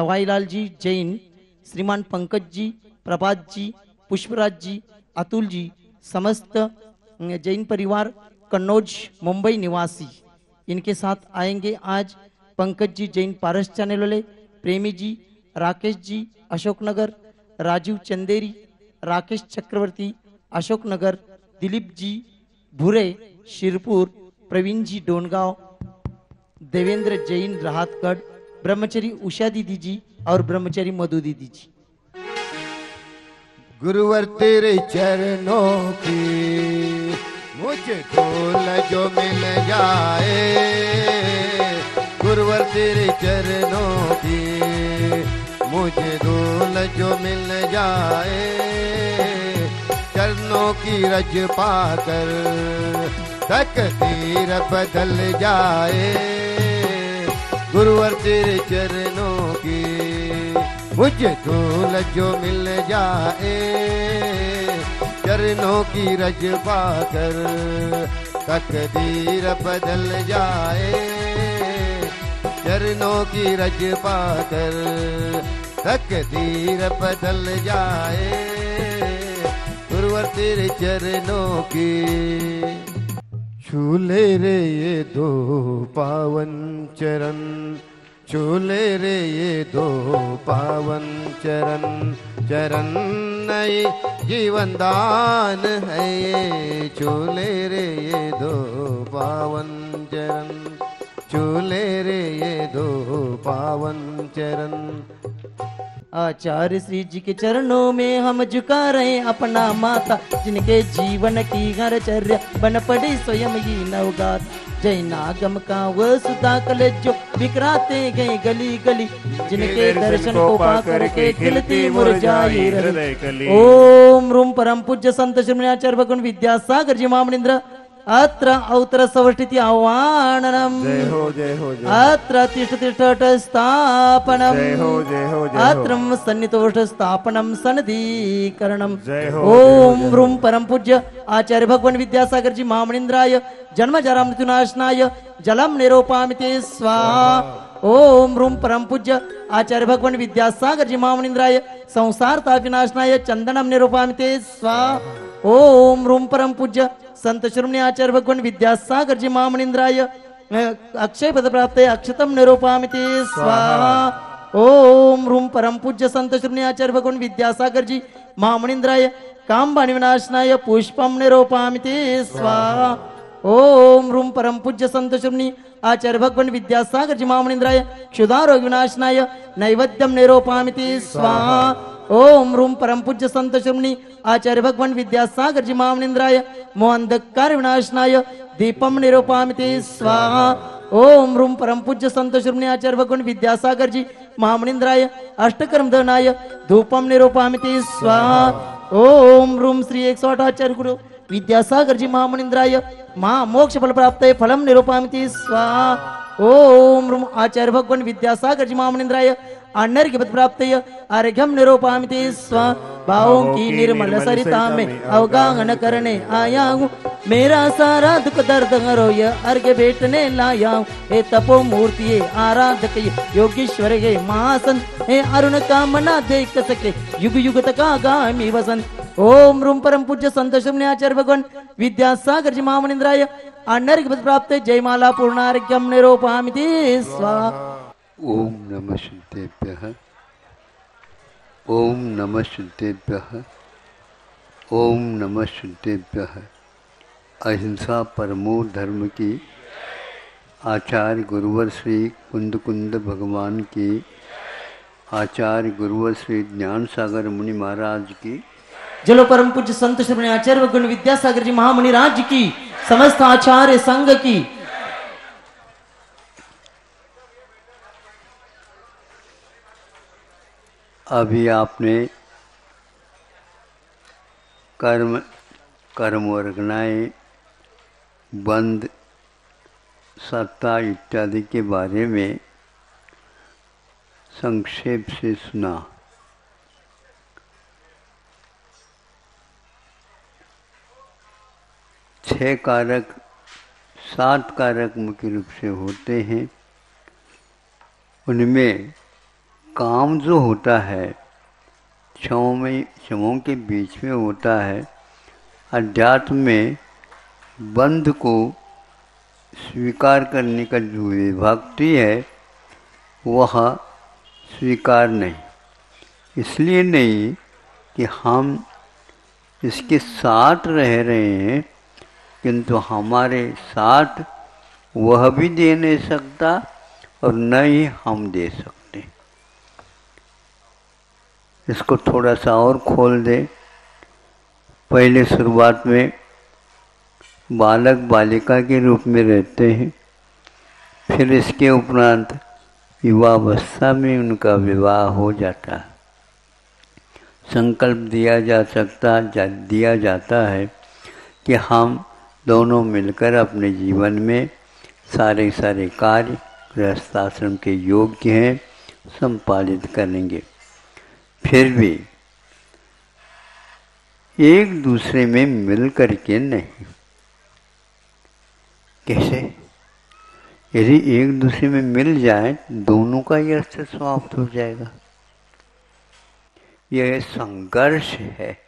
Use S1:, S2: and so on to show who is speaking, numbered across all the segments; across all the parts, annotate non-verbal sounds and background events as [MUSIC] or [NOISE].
S1: सवाईलाल जी, जैन, श्रीमान पंकज जी, प्रभात जी, पुष्पराज जी, अतुल जी, समस्त जैन परिवार, कन्नौज, मुंबई निवासी। इनके साथ आएँगे आज पंकज जी, जैन पारस चैनल वाले प्रेमी जी, राकेश जी, अशोकनगर, राजीव चंदेरी, राकेश चक्रवर्ती, अशोकनगर, दिलीप जी, भुरे, शिरपुर, प्रवीण जी, डोनगांव, देवेंद्र जैन, राहतगढ़ ब्रह्मचरी उषा दीदी जी और ब्रह्मचरी मधु दीदी जी।
S2: गुरुवर तेरे चरणों की, मुझे धूल जो मिल जाए। गुरुवर तेरे चरणों की, मुझे धूल जो मिल जाए। चरणों की रज पाकर तकदीर बदल जाए। गुरुवर तेरे चरणों की, मुझे धूल जो मिल जाए। चरणों की रज पाकर तकदीर बदल जाए। चरणों की रज पाकर तकदीर बदल जाए। गुरुवर तेरे चरणों की। छूले रे ये दो पावन चरण, छूले रे ये दो पावन चरण चरण नए जीवन दान है ये। छूले रे ये दो पावन चरण, छूले रे ये दो पावन चरण
S1: आचार्य श्री जी के चरणों में हम झुका रहे अपना माता जिनके जीवन की घर चर्या बन पड़े स्वयं ही नवगात। जय नागम का वह सुधा कले जो बिकराते गए गली गली जिनके दर्शन को पा करके खिलती मुरझाई ओम रूम परम पूज्य संत श्रीमण्याचार्य भगवान विद्यासागर जी मामनिंद्र अत्र औत्र सवष्टिति आह्वाननम्
S3: जय हो जय हो जय
S1: अत्र तिष्ठतिष्ठट स्थापनम्
S3: जय हो जय हो जय हो।
S1: अत्रम सन्नितोष स्थापनम सनदीकरणम।
S3: जय हो,
S1: ओम रूम परम पूज्य आचार्य भगवान विद्यासागर जी महामणिंद्राय जन्म जरा मृत्युनाशनाय जलम निरोपामिते स्वाहा। ओम रूम परम पूज्य आचार्य भगवान विद्यासागर जी महामणिंद्राय संसार तापिनाशनाय चंदनम निरोपामिते स्वाहा। ओम रूम परम पूज्य संत श्रमणी आचार्य भगवान विद्यासागर जी महामणिंद्राय अक्षय पद प्राप्त अक्षतम निरोपामिते स्वाहा। ओम रूम परम पूज्य संत श्री आचार्य भगवान विद्यासागर जी महामणिंद्राय कामबाणी विनाशनाय पुष्पम निरोपामिते स्वाहा। ओम रूम परम पूज्य संत श्री आचार्य भगवान विद्यासागर जी महामणिंद्राय क्षुधारोग विनाशनाय नैवेद्यम निरोपामिते स्वाहा। ओम रूम परम पूज्य संत श्री आचार्य भगवान विद्यासागर जी महामणिंद्राय मोहंधकार विनाशनाय, दीपम निरोपामिते स्वाहा। ओम रूम परम पूज्य संत श्री आचार्य भगवान विद्यासागर जी महामणिंद्राय अष्टकर्म दहनाय धूपम निरोपामिते स्वाहा। ओम रूम श्री एक सौ आचार्य गुरु, विद्यासागर जी महामणिंद्राय महा मोक्ष फल प्राप्त फलम निरोपामिते स्वाहा। ओम रूम आचार्य भगवान विद्यासागर जी महामणिंद्राय अन्नर्घ्य पद प्राप्त अर्घ्यम निरोपामिते स्वा। भावों की निर्मल सरिता में अवगाहन करने आया हूँ मेरा सारा दुख दर्द हरो ये अर्घ्य भेटने लाया हूँ हे तपो मूर्ति हे आराधक ये योगीश्वर हे महासन। हे अरुण कामना देख सके। युग युग तक आगामी वसंत ओम रूम परम पूज्य संत श्रमणे आचार्य भगवान। विद्यासागर जी महामनिंद्राय अन्नर्घ्य पद प्राप्त जयमाला पूर्णार्घ्यम निरोपामिते। स्वाहा
S4: ओम नमः शुद्धेभ्यः ओम नमः शुद्धेभ्यः ओम नमः शुद्धेभ्यः अहिंसा परमो धर्म की। आचार्य गुरुवर श्री कुंद कुंद भगवान की। आचार्य गुरुवर श्री ज्ञान सागर मुनि महाराज की।
S1: जलो परम पूज्य संत श्री आचार्य गुण विद्यासागर जी महामुनि राज्य की। समस्त आचार्य संघ की।
S4: अभी आपने कर्म कर्म वर्गनाएँ बंद, सत्ता इत्यादि के बारे में संक्षेप से सुना। छह कारक, सात कारक मुख्य रूप से होते हैं। उनमें काम जो होता है, क्षमों में, क्षमों के बीच में होता है, अध्यात्म में बंध को स्वीकार करने का जो विभक्ति है, वह स्वीकार नहीं। इसलिए नहीं कि हम इसके साथ रह रहे हैं, किंतु हमारे साथ वह भी दे नहीं सकता और न ही हम दे सकते। इसको थोड़ा सा और खोल दे। पहले शुरुआत में बालक बालिका के रूप में रहते हैं। फिर इसके उपरांत युवावस्था में उनका विवाह हो जाता है। संकल्प दिया जा सकता जा, दिया जाता है कि हम दोनों मिलकर अपने जीवन में सारे सारे कार्य गृहस्थाश्रम के योग्य हैं संपादित करेंगे। फिर भी एक दूसरे में मिल करके नहीं। कैसे? यदि एक दूसरे में मिल जाए, दोनों का ही अर्थ समाप्त हो जाएगा। यह संघर्ष है।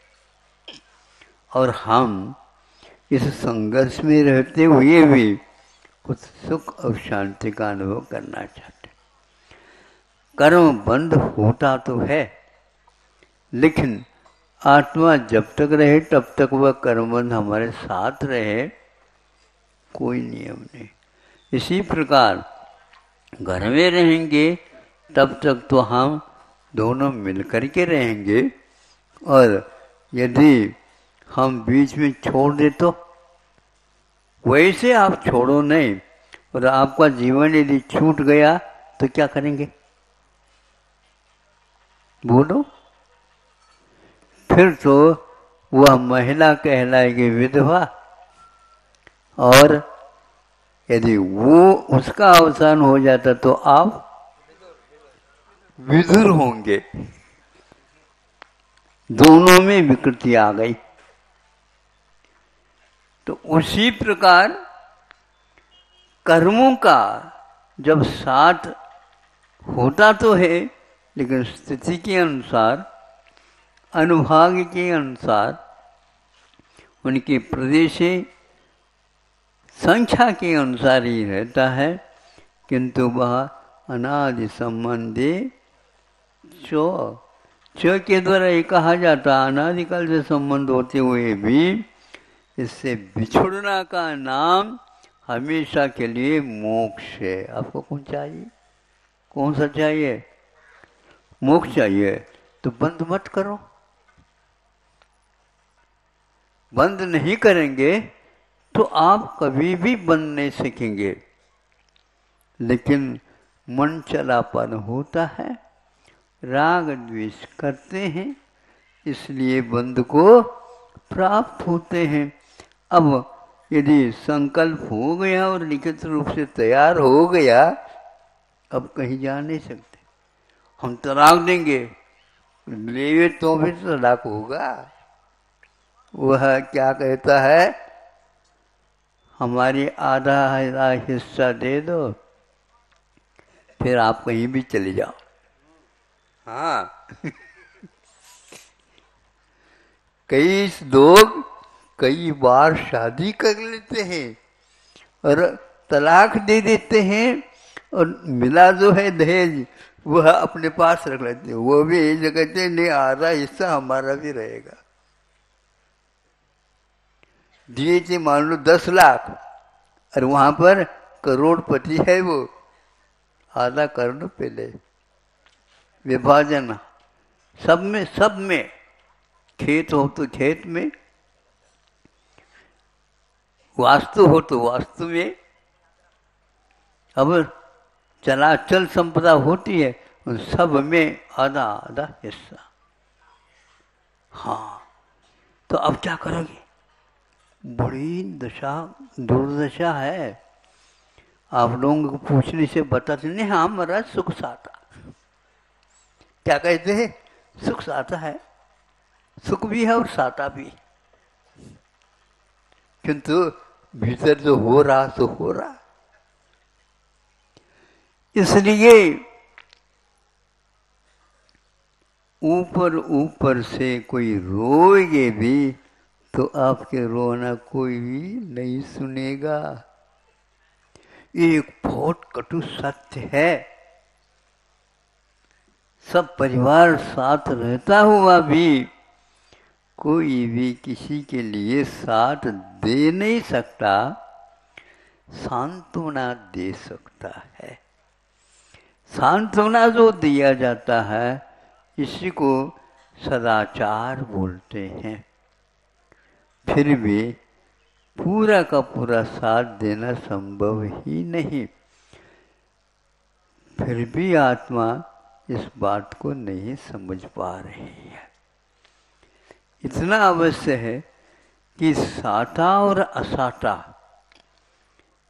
S4: और हम इस संघर्ष में रहते हुए भी कुछ सुख और शांति का अनुभव करना चाहते कर्म बंद होता तो है लेकिन आत्मा जब तक रहे, तब तक वह कर्मबंध हमारे साथ रहे, कोई नियम नहीं। इसी प्रकार घर में रहेंगे, तब तक तो हम दोनों मिलकर के रहेंगे। और यदि हम बीच में छोड़ दे तो? वैसे आप छोड़ो नहीं, और आपका जीवन यदि छूट गया तो क्या करेंगे? बोलो। फिर तो वह महिला कहलाएगी विधवा। और यदि वो उसका अवसान हो जाता तो आप विधुर होंगे। दोनों में विकृति आ गई। तो उसी प्रकार कर्मों का जब साथ होता तो है, लेकिन स्थिति के अनुसार अनुभाग के अनुसार उनके प्रदेश संख्या के अनुसार ही रहता है, किंतु वह अनादि संबंधी चो चो के द्वारा ये कहा जाता अनादिकाल से संबंध होते हुए भी इससे बिछुड़ना का नाम हमेशा के लिए मोक्ष है। आपको कौन चाहिए? कौन सा चाहिए? मोक्ष चाहिए। तो बंद मत करो। बंद नहीं करेंगे तो आप कभी भी बंद नहीं सीखेंगे। लेकिन मन चलापन होता है, राग द्वेष करते हैं, इसलिए बंद को प्राप्त होते हैं। अब यदि संकल्प हो गया और लिखित रूप से तैयार हो गया, अब कहीं जा नहीं सकते। हम तलाक देंगे लेवे तो भी तलाक होगा। वह क्या कहता है? हमारी आधा आधा हिस्सा दे दो फिर आप कहीं भी चले जाओ। हाँ। [LAUGHS] कई लोग कई बार शादी कर लेते हैं और तलाक दे देते हैं और मिला जो है दहेज वह अपने पास रख लेते हैं। वो भी कहते हैं नहीं आधा हिस्सा हमारा भी रहेगा। दिए थे मान लो दस लाख, और वहाँ पर करोड़पति है वो। आधा कर पहले विभाजन। सब में सब में। खेत हो तो खेत में। वास्तु हो तो वास्तु में। अब चलाचल संपदा होती है, उन सब में आधा आधा हिस्सा। हाँ तो अब क्या करोगे? बड़ी दशा, दुर्दशा है। आप लोगों को पूछने से बताते नहीं हाँ महाराज, सुख साता क्या कहते हैं? सुख साता है। सुख भी है और साता भी। किंतु भीतर जो हो रहा तो हो रहा। इसलिए ऊपर ऊपर से कोई रोएगे भी तो आपके रोना कोई भी नहीं सुनेगा। ये एक बहुत कटु सत्य है। सब परिवार साथ रहता हुआ भी कोई भी किसी के लिए साथ दे नहीं सकता, सांत्वना दे सकता है। सांत्वना जो दिया जाता है, इसी को सदाचार बोलते हैं। फिर भी पूरा का पूरा साथ देना संभव ही नहीं। फिर भी आत्मा इस बात को नहीं समझ पा रही है। इतना अवश्य है कि साटा और असाटा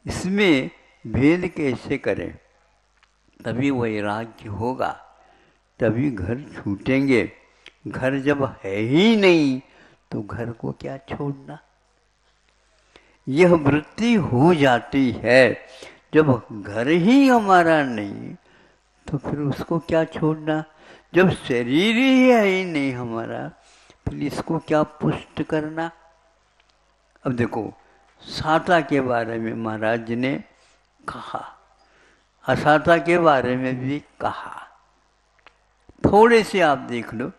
S4: इसमें भेद कैसे करें? तभी वैराग्य होगा, तभी घर छूटेंगे। घर जब है ही नहीं तो घर को क्या छोड़ना? यह वृत्ति हो जाती है। जब घर ही हमारा नहीं तो फिर उसको क्या छोड़ना? जब शरीर ही है ही नहीं हमारा, फिर इसको क्या पुष्ट करना? अब देखो, साता के बारे में महाराज ने कहा, असाता के बारे में भी कहा। थोड़े से आप देख लो,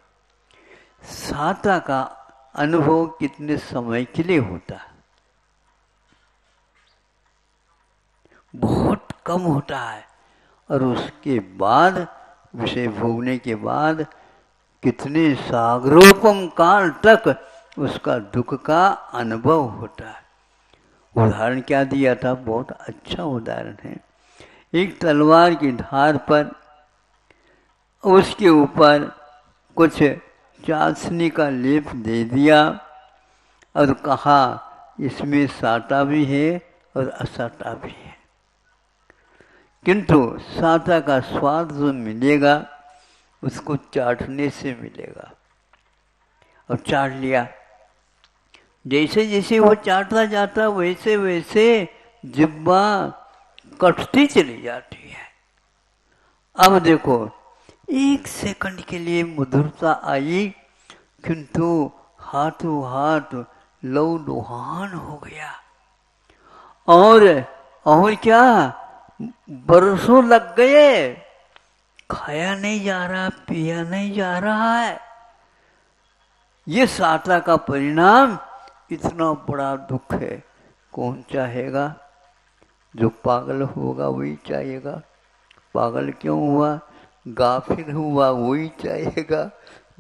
S4: साता का अनुभव कितने समय के लिए होता है? बहुत कम होता है। और उसके बाद, विषय भोगने के बाद, कितने सागरोपम काल तक उसका दुख का अनुभव होता है। उदाहरण क्या दिया था? बहुत अच्छा उदाहरण है। एक तलवार की धार पर, उसके ऊपर कुछ चाशनी का लेप दे दिया और कहा, इसमें साटा भी है और असाटा भी है। किंतु साटा का स्वाद जो मिलेगा, उसको चाटने से मिलेगा। और चाट लिया। जैसे जैसे वो चाटता जाता वैसे वैसे जिब्बा कटती चली जाती है। अब देखो एक सेकंड के लिए मधुरता आई, किंतु हाथों हाथ लव लुहान हो गया। और और क्या? बरसों लग गए। खाया नहीं जा रहा, पिया नहीं जा रहा है। ये साता का परिणाम इतना बड़ा दुख है। कौन चाहेगा? जो पागल होगा, वही चाहेगा। पागल क्यों हुआ? गाफिल हुआ, वही चाहेगा।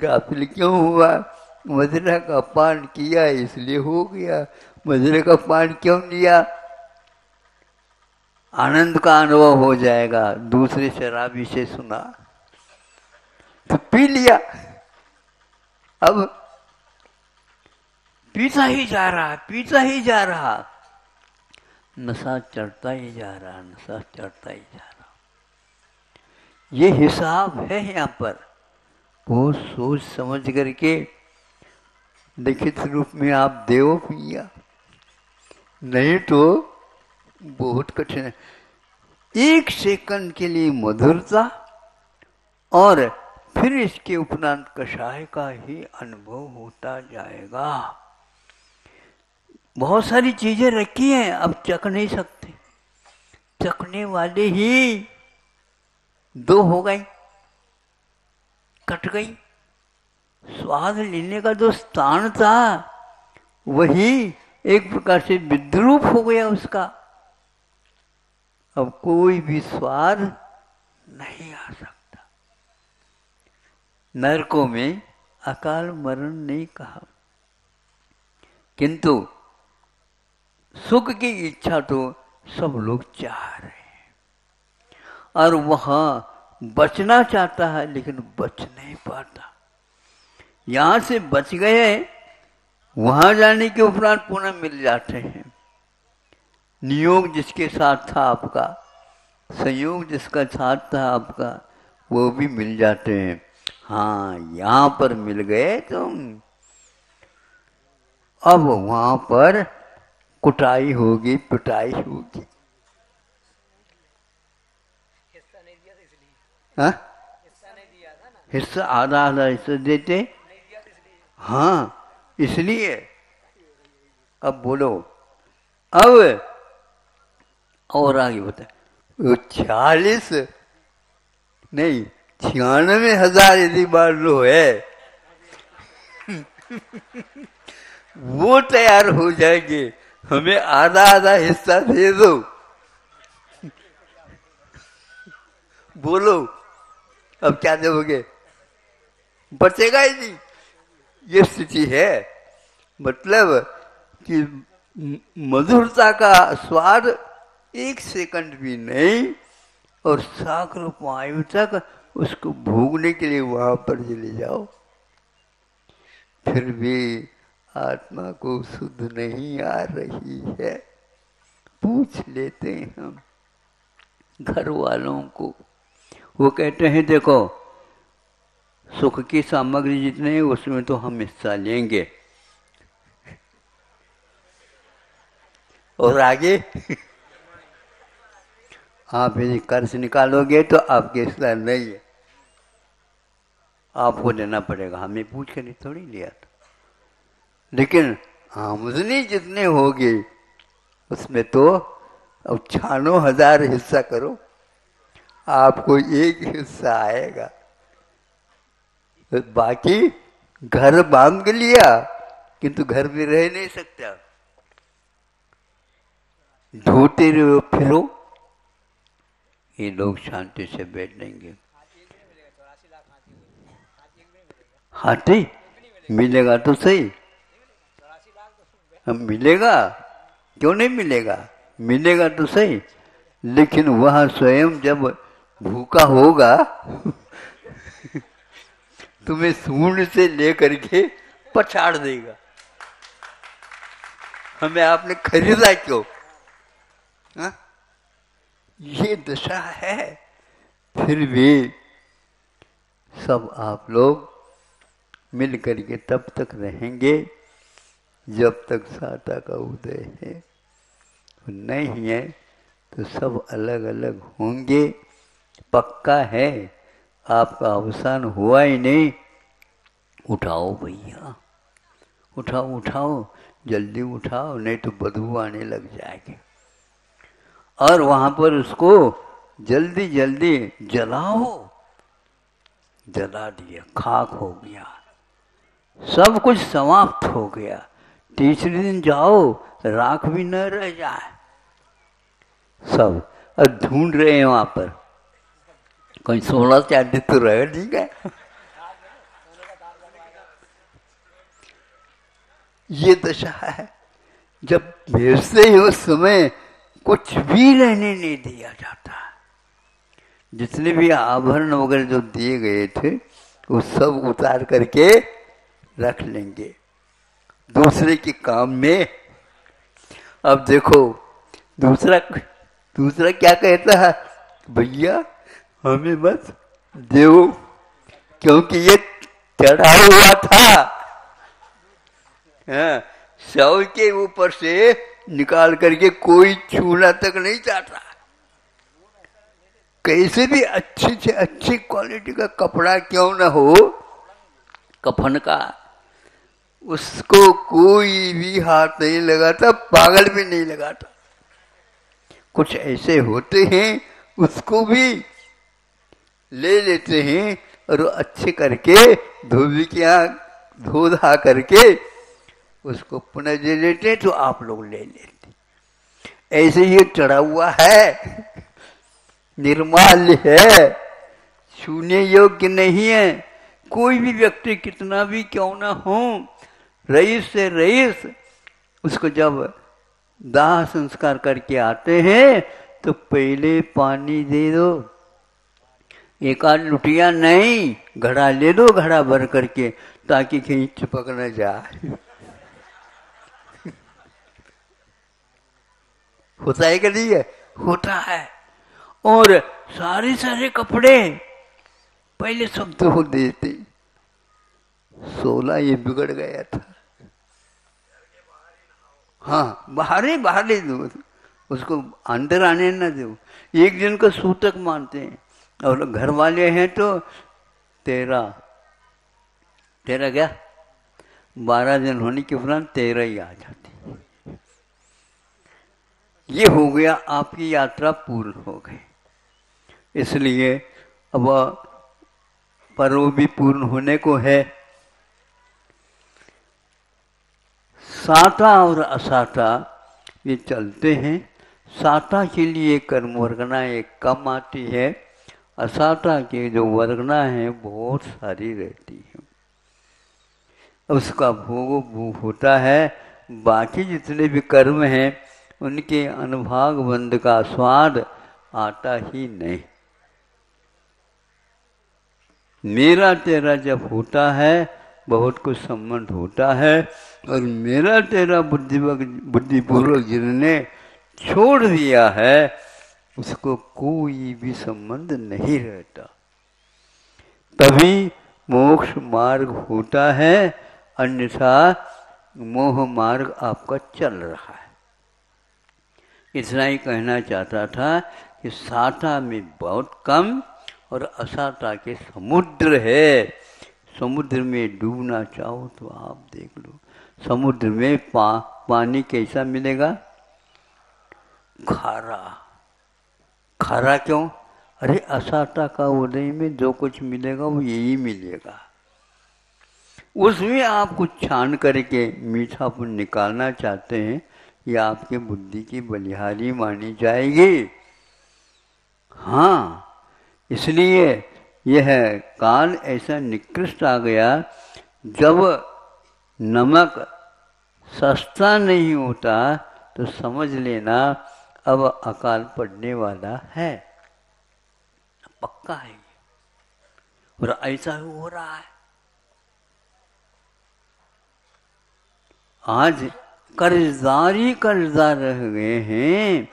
S4: गाफिल क्यों हुआ? मदरा का पान किया, इसलिए हो गया। मदरे का पान क्यों लिया? आनंद का अनुभव हो जाएगा। दूसरे शराबी से सुना। तो पी लिया। अब पीता ही जा रहा, पीता ही जा रहा। नशा चढ़ता ही जा रहा, नशा चढ़ता ही जा रहा। ये हिसाब है यहाँ पर। बहुत सोच समझ करके लिखित रूप में आप देव पिया। नहीं तो बहुत कठिन है। एक सेकंड के लिए मधुरता और फिर इसके उपरांत कषाय का ही अनुभव होता जाएगा। बहुत सारी चीज़ें रखी हैं, अब चख नहीं सकते। चखने वाले ही दो हो गए, कट गई। स्वाद लेने का जो स्थान था, वही एक प्रकार से विद्रूप हो गया उसका। अब कोई भी स्वाद नहीं आ सकता। नरकों में अकाल मरण नहीं कहा। किंतु सुख की इच्छा तो सब लोग चाह और वहाँ बचना चाहता है, लेकिन बच नहीं पाता। यहाँ से बच गए वहाँ जाने के उपरांत पुनः मिल जाते हैं। नियोग जिसके साथ था आपका, संयोग जिसका साथ था आपका, वो भी मिल जाते हैं। हाँ यहाँ पर मिल गए तुम। अब वहाँ पर कुटाई होगी, पिटाई होगी। हाँ? हिस्सा आधा आधा हिस्सा देते? हाँ इसलिए। अब बोलो। अब और आगे बता चालीस? नहीं, छियानवे हज़ार यदि मान लो है, [LAUGHS] वो तैयार हो जाएँगे। हमें आधा आधा हिस्सा दे दो। बोलो। अब क्या दोगे बचेगा ही नहीं। ये स्थिति है मतलब कि मधुरता का स्वाद एक सेकंड भी नहीं, और सागर पायु तक उसको भोगने के लिए वहाँ पर चले जाओ। फिर भी आत्मा को शुद्ध नहीं आ रही है। पूछ लेते हैं हम, घर वालों को। वो कहते हैं, देखो, सुख की सामग्री जितने उसमें तो हम हिस्सा लेंगे। और आगे? आप यदि कर्ज निकालोगे तो आपके हिस्सा नहीं है। आपको देना पड़ेगा। हमें पूछ कर नहीं, थोड़ी लिया था। लेकिन आमदनी जितने होगी, उसमें तो अब छानो हज़ार हिस्सा करो। आपको एक हिस्सा आएगा। तो बाकी घर बाँध लिया, किंतु घर में रह नहीं सकता। ढोते रहो, फिरो। ये लोग शांति से बैठ लेंगे हाथी? मिलेगा तो सही। अब मिलेगा? क्यों नहीं मिलेगा? मिलेगा तो सही। लेकिन वह स्वयं जब भूखा होगा, तुम्हें सूंड से लेकर के पछाड़ देगा। हमें आपने खरीदा क्यों? हा? ये दशा है। फिर भी सब आप लोग मिल करके तब तक रहेंगे जब तक साता का उदय है। नहीं है तो सब अलग अलग होंगे। पक्का है? आपका अवसान हुआ ही नहीं। उठाओ भैया। उठाओ उठाओ। जल्दी उठाओ, नहीं तो बदबू आने लग जाएगी। और वहाँ पर उसको जल्दी जल्दी जलाओ। जला दिया, खाक हो गया। सब कुछ समाप्त हो गया। तीसरे दिन जाओ, राख भी न रह जाए। सब और ढूंढ रहे हैं वहाँ पर। कहीं सोलह चांदी तो रह नहीं गए ये दशा है, जब भेजते ही उस समय कुछ भी रहने नहीं दिया जाता। जितने भी आभरण वगैरह जो दिए गए थे, वो सब उतार करके रख लेंगे। दूसरे के काम में, अब देखो, दूसरा दूसरा क्या कहता है? भैया हमें बस। देव क्योंकि ये चढ़ा हुआ था। हाँ, शव के ऊपर से निकाल करके कोई छूना तक नहीं चाहता कैसे भी अच्छी से अच्छी क्वालिटी का कपड़ा क्यों ना हो कफन का उसको कोई भी हाथ नहीं लगाता पागल भी नहीं लगाता। कुछ ऐसे होते हैं उसको भी ले लेते हैं और अच्छे करके धोबी के यहाँ धो धा करके उसको पुनः दे लेते तो आप लोग ले लेते ऐसे ये चढ़ा हुआ है, निर्माल्य है, छूने योग्य नहीं है। कोई भी व्यक्ति कितना भी क्यों ना हो, रईस से रईस उसको जब दाह संस्कार करके आते हैं तो पहले पानी दे दो। एक आध लुटिया नहीं, घड़ा ले दो घड़ा भर करके, ताकि कहीं चिपक न जाए। होता है कि नहीं है? होता है। और सारे सारे कपड़े पहले सब धो देते। सोलह ये बिगड़ गया था। हाँ बाहर ही बाहर ही दो। उसको अंदर आने ना दो। एक दिन को सूतक मानते हैं। और घर वाले हैं तो तेरह तेरह क्या? बारह दिन होने के उपरांत तेरह ही आ जाती। ये हो गया, आपकी यात्रा पूर्ण हो गई। इसलिए अब पर्व भी पूर्ण होने को है। साता और असाता, ये चलते हैं। साता के लिए कर्म वर्गना एक कम आती है। असाता की जो वर्गना है, बहुत सारी रहती है। उसका भोग होता है। बाकी जितने भी कर्म हैं, उनके अनुभाग बंद का स्वाद आता ही नहीं। मेरा तेरा जब होता है, बहुत कुछ संबंध होता है, और मेरा तेरा बुद्धि बुद्धिपूर्वक जिनने छोड़ दिया है उसको कोई भी संबंध नहीं रहता। तभी मोक्ष मार्ग होता है अन्यथा मोह मार्ग आपका चल रहा है। इतना ही कहना चाहता था कि साता में बहुत कम और असाता के समुद्र है। समुद्र में डूबना चाहो तो आप देख लो। समुद्र में पा, पानी कैसा मिलेगा? खारा। खारा क्यों? अरे असाता का उदय में जो कुछ मिलेगा वो यही मिलेगा। उसमें आप कुछ छान करके मीठापन निकालना चाहते हैं, ये आपके बुद्धि की बलिहारी मानी जाएगी। हाँ इसलिए यह काल ऐसा निकृष्ट आ गया जब नमक सस्ता नहीं होता तो समझ लेना अब अकाल पड़ने वाला है। पक्का है और ऐसा हो रहा है। आज कर्जदारी कर्जदार रह गए हैं।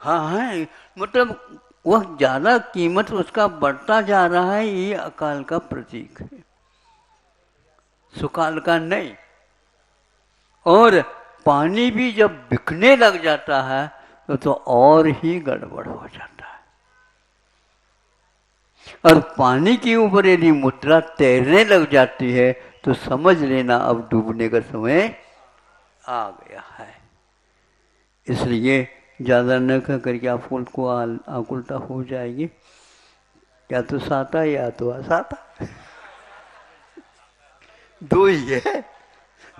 S4: हाँ है मतलब वह ज़्यादा कीमत उसका बढ़ता जा रहा है, ये अकाल का प्रतीक है। सुकाल का नहीं। और पानी भी जब बिकने लग जाता है तो, तो और ही गड़बड़ हो जाता है। और पानी के ऊपर यदि मुद्रा तैरने लग जाती है तो समझ लेना अब डूबने का समय आ गया है। इसलिए ज़्यादा न कह करके आप को आकुलता हो जाएगी या तो साता या तो असाता। [LAUGHS] दो ही है।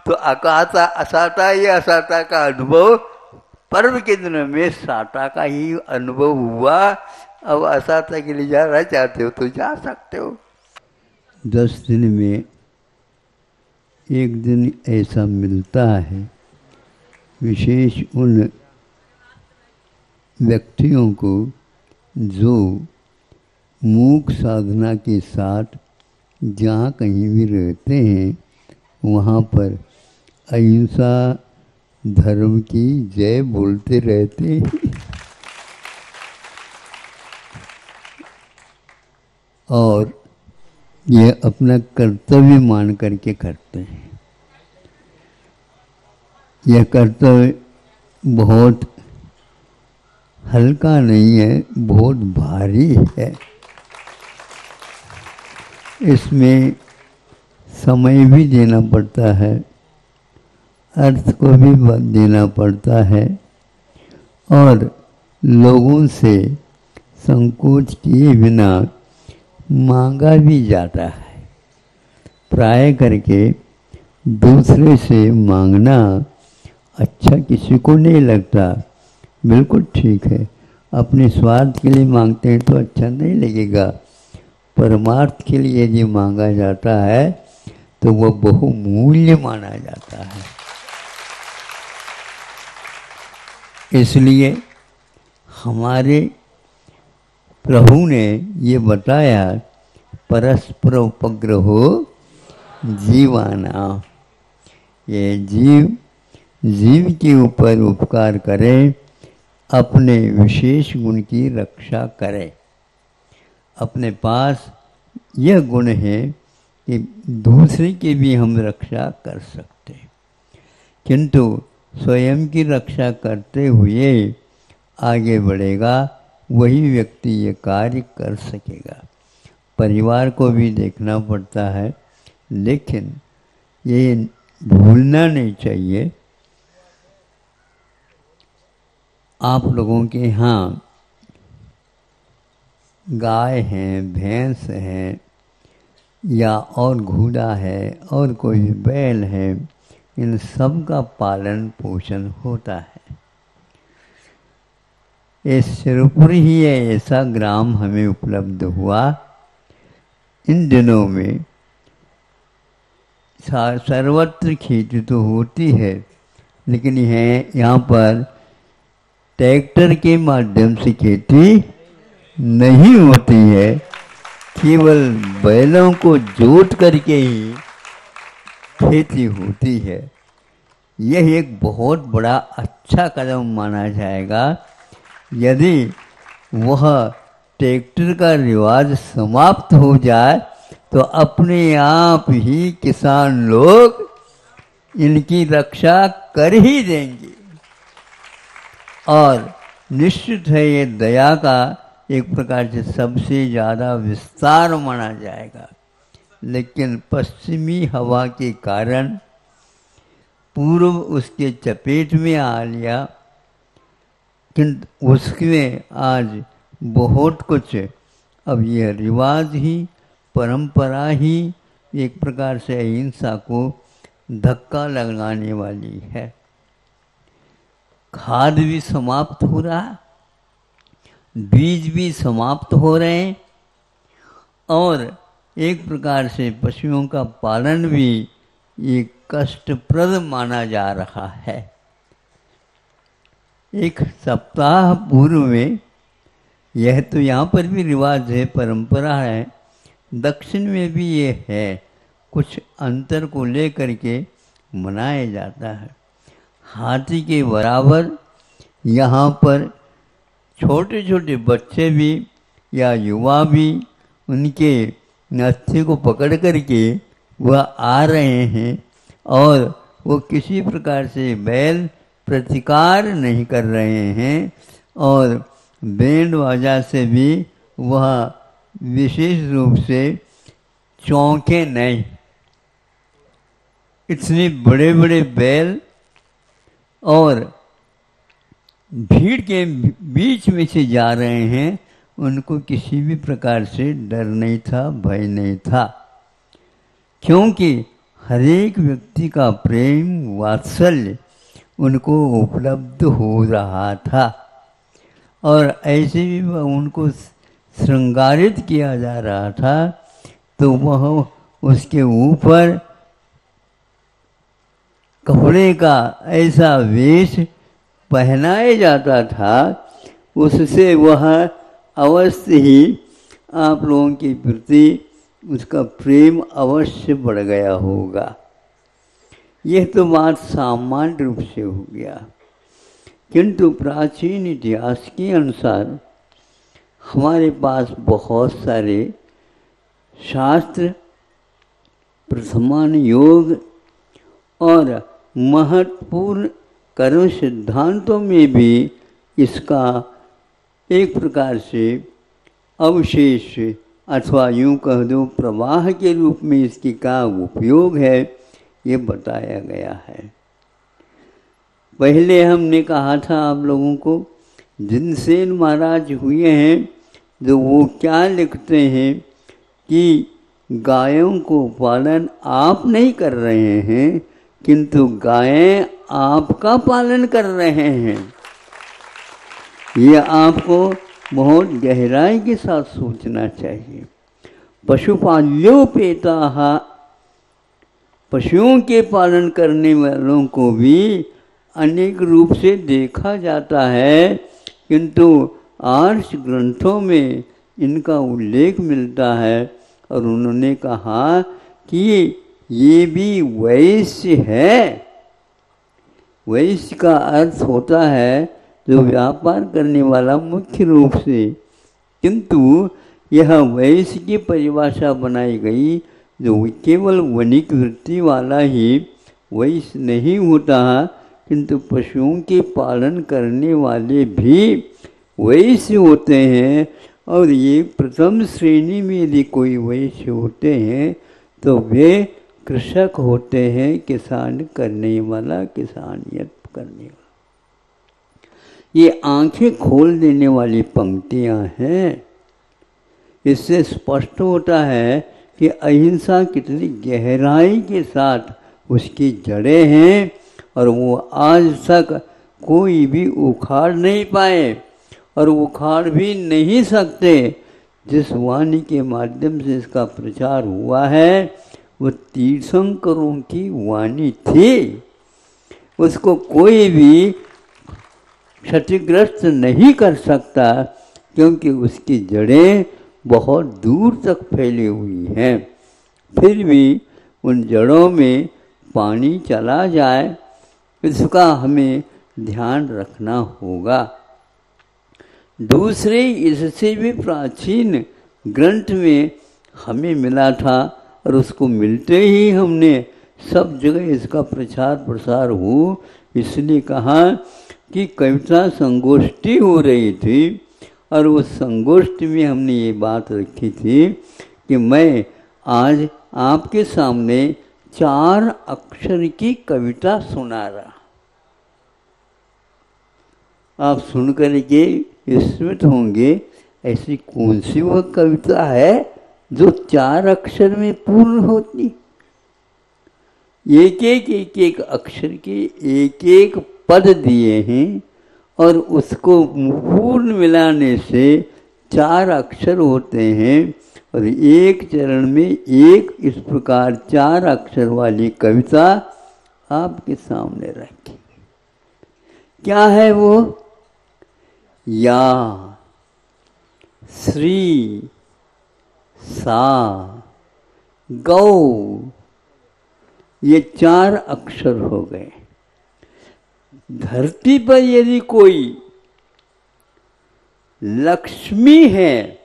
S4: तो अकाता असाता या असाता का अनुभव, पर्व के दिनों में साता का ही अनुभव हुआ। अब असाता के लिए जाना चाहते हो तो जा सकते हो। दस दिन में एक दिन ऐसा मिलता है, विशेष उन व्यक्तियों को जो मूक साधना के साथ जहाँ कहीं भी रहते हैं, वहाँ पर अहिंसा धर्म की जय बोलते रहते और ये अपना कर्तव्य मान करके करते हैं। यह कर्तव्य बहुत हल्का नहीं है, बहुत भारी है। इसमें समय भी देना पड़ता है। अर्थ को भी देना पड़ता है और लोगों से संकोच किए बिना मांगा भी जाता है। प्राय करके दूसरे से मांगना अच्छा किसी को नहीं लगता। बिल्कुल ठीक है, अपने स्वार्थ के लिए मांगते हैं तो अच्छा नहीं लगेगा। परमार्थ के लिए यदि मांगा जाता है तो वह बहुमूल्य माना जाता है। इसलिए हमारे प्रभु ने ये बताया, परस्पर उपग्रहो जीवाना। ये जीव जीव के ऊपर उपकार करे, अपने विशेष गुण की रक्षा करे। अपने पास यह गुण है कि दूसरे की भी हम रक्षा कर सकते। किंतु स्वयं की रक्षा करते हुए आगे बढ़ेगा, वही व्यक्ति ये कार्य कर सकेगा। परिवार को भी देखना पड़ता है, लेकिन ये भूलना नहीं चाहिए। आप लोगों के यहाँ गाय हैं, भैंस हैं, या और घोड़ा है, और कोई बैल है इन सब का पालन पोषण होता है। ये सिरपुर ही ऐसा ग्राम हमें उपलब्ध हुआ। इन दिनों में सर्वत्र खेती तो होती है, लेकिन यह, यहाँ पर ट्रैक्टर के माध्यम से खेती नहीं होती है। केवल बैलों को जोत करके ही खेती होती है। यह एक बहुत बड़ा अच्छा कदम माना जाएगा। यदि वह ट्रैक्टर का रिवाज समाप्त हो जाए तो अपने आप ही किसान लोग इनकी रक्षा कर ही देंगे। और निश्चित है, ये दया का एक प्रकार से सबसे ज़्यादा विस्तार माना जाएगा। लेकिन पश्चिमी हवा के कारण पूर्व उसके चपेट में आ लिया। किंतु उसमें आज बहुत कुछ, अब यह रिवाज ही, परंपरा ही एक प्रकार से अहिंसा को धक्का लगाने वाली है। खाद भी समाप्त हो रहा, बीज भी समाप्त हो रहे हैं और एक प्रकार से पशुओं का पालन भी एक कष्टप्रद माना जा रहा है। एक सप्ताह पूर्व में यह तो यहाँ पर भी रिवाज है, परंपरा है। दक्षिण में भी ये है, कुछ अंतर को लेकर के मनाया जाता है। हाथी के बराबर यहाँ पर छोटे छोटे बच्चे भी या युवा भी उनके नस्थी को पकड़ करके वह आ रहे हैं और वो किसी प्रकार से बैल प्रतिकार नहीं कर रहे हैं और बैंड बाजा से भी वह विशेष रूप से चौंके नहीं। इतने बड़े बड़े बैल और भीड़ के बीच में से जा रहे हैं उनको किसी भी प्रकार से डर नहीं था, भय नहीं था। क्योंकि हरेक व्यक्ति का प्रेम, वात्सल्य उनको उपलब्ध हो रहा था। और ऐसे भी उनको श्रृंगारित किया जा रहा था तो वह उसके ऊपर कपड़े का ऐसा वेश पहनाया जाता था, उससे वह अवश्य ही आप लोगों के प्रति उसका प्रेम अवश्य बढ़ गया होगा। यह तो बात सामान्य रूप से हो गया। किंतु प्राचीन इतिहास के अनुसार हमारे पास बहुत सारे शास्त्र, प्रथमान योग और महत्वपूर्ण कर्म सिद्धांतों में भी इसका एक प्रकार से अवशेष अथवा यूँ कह दो, प्रवाह के रूप में इसकी का उपयोग है, ये बताया गया है। पहले हमने कहा था आप लोगों को, जिनसेन महाराज हुए हैं जो वो क्या लिखते हैं कि गायों को पालन आप नहीं कर रहे हैं, किंतु गायें आपका पालन कर रहे हैं। ये आपको बहुत गहराई के साथ सोचना चाहिए। पशुपाल्योपेता पशुओं के पालन करने वालों को भी अनेक रूप से देखा जाता है, किंतु आर्ष ग्रंथों में इनका उल्लेख मिलता है और उन्होंने कहा कि ये भी वैश्य है। वैश्य का अर्थ होता है जो व्यापार करने वाला मुख्य रूप से। किंतु यह वैश्य की परिभाषा बनाई गई, जो केवल वणिक वृत्ति वाला ही वैश्य नहीं होता, किंतु पशुओं के पालन करने वाले भी वैश्य होते हैं, और ये प्रथम श्रेणी में यदि कोई वैश्य होते हैं तो वे कृषक होते हैं किसान करने वाला, किसान किसानियत करने वाला। ये आँखें खोल देने वाली पंक्तियाँ हैं। इससे स्पष्ट होता है कि अहिंसा कितनी गहराई के साथ उसकी जड़ें हैं और वो आज तक कोई भी उखाड़ नहीं पाए और उखाड़ भी नहीं सकते। जिस वाणी के माध्यम से इसका प्रचार हुआ है, वो तीर्थंकरों की वाणी थी। उसको कोई भी क्षतिग्रस्त नहीं कर सकता क्योंकि उसकी जड़ें बहुत दूर तक फैली हुई हैं। फिर भी उन जड़ों में पानी चला जाए, इसका हमें ध्यान रखना होगा। दूसरे इससे भी प्राचीन ग्रंथ में हमें मिला था और उसको मिलते ही हमने सब जगह इसका प्रचार प्रसार हो इसलिए कहा कि कविता संगोष्ठी हो रही थी और उस संगोष्ठी में हमने ये बात रखी थी कि मैं आज आपके सामने चार अक्षर की कविता सुना रहा आप सुन करके स्मृत होंगे, ऐसी कौन सी वह कविता है जो चार अक्षर में पूर्ण होती? एक एक एक एक अक्षर की एक एक पद दिए हैं और उसको पूर्ण मिलाने से चार अक्षर होते हैं और एक चरण में एक इस प्रकार चार अक्षर वाली कविता आपके सामने रखी। क्या है वो? या, श्री, सा, गौ। ये चार अक्षर हो गए। धरती पर यदि कोई लक्ष्मी है,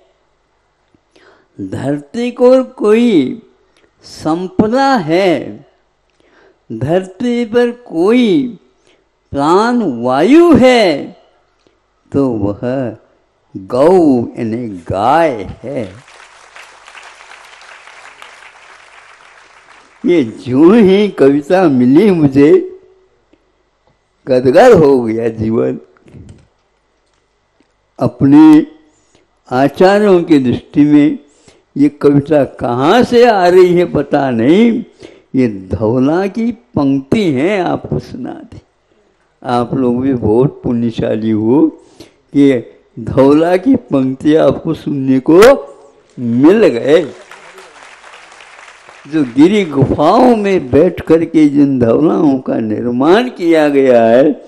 S4: धरती को कोई संपदा है, धरती पर कोई प्राण वायु है तो वह गौ यानी गाय है। ये जो ही कविता मिली मुझे गदगद हो गया जीवन। अपने आचार्यों की दृष्टि में ये कविता कहाँ से आ रही है पता नहीं। ये धौला की पंक्ति है, आपको सुना दी। आप लोग भी बहुत पुण्यशाली हो कि धौला की पंक्ति आपको सुनने को मिल गए। जो गिरी गुफाओं में बैठ करके जिन धवलाओं का निर्माण किया गया है,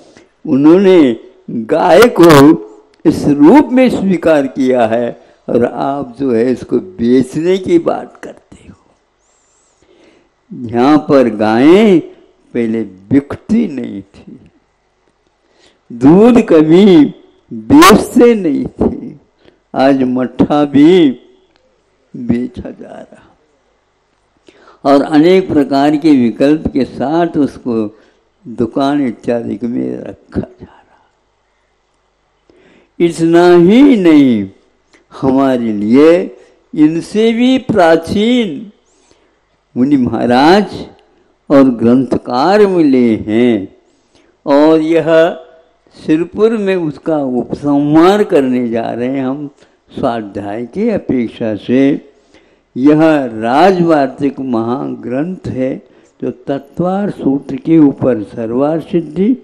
S4: उन्होंने गाय को इस रूप में स्वीकार किया है। और आप जो है इसको बेचने की बात करते हो। यहाँ पर गायें पहले बिकती नहीं थी। दूध कभी बेचते नहीं थे। आज मट्ठा भी बेचा जा रहा और अनेक प्रकार के विकल्प के साथ उसको दुकान इत्यादि में रखा जा रहा। इतना ही नहीं, हमारे लिए इनसे भी प्राचीन मुनि महाराज और ग्रंथकार मिले हैं और यह सिरपुर में उसका उपसंहार करने जा रहे हैं हम स्वाध्याय की अपेक्षा से। यह राजवार्तिक महाग्रंथ है, जो तत्वार सूत्र के ऊपर सर्वार सिद्धि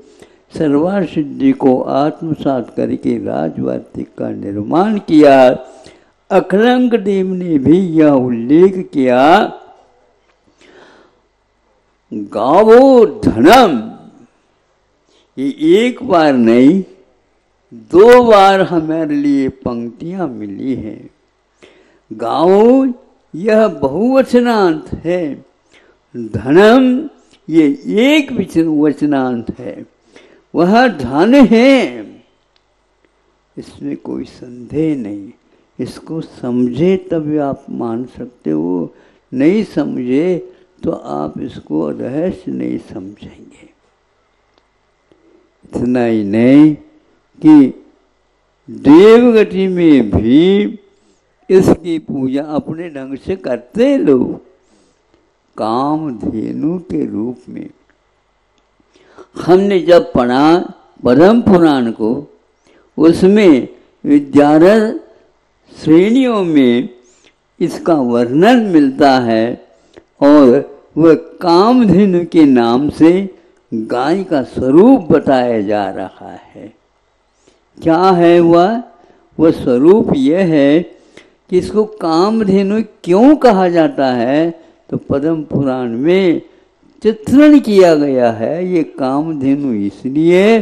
S4: सर्वार सिद्धि को आत्मसात करके राजवार्तिक का निर्माण किया। अखलंक देव ने भी यह उल्लेख किया, गावो धनम। ये एक बार नहीं, दो बार हमारे लिए पंक्तियाँ मिली हैं। गाँव यह बहुवचनांत है। धनम, ये एक वचनांत है। वह धन है। इसमें कोई संदेह नहीं। इसको समझे तब आप मान सकते हो। नहीं समझे तो आप इसको रहस्य नहीं समझेंगे। इतना ही नहीं कि देवगति में भी इसकी पूजा अपने ढंग से करते लोग कामधेनु के रूप में। हमने जब पढ़ा पद्म पुराण को, उसमें विद्यारथ श्रेणियों में इसका वर्णन मिलता है और वह कामधेनु के नाम से गाय का स्वरूप बताया जा रहा है। क्या है वह? वह स्वरूप यह है कि इसको कामधेनु क्यों कहा जाता है? तो पद्म पुराण में चित्रण किया गया है, ये कामधेनु इसलिए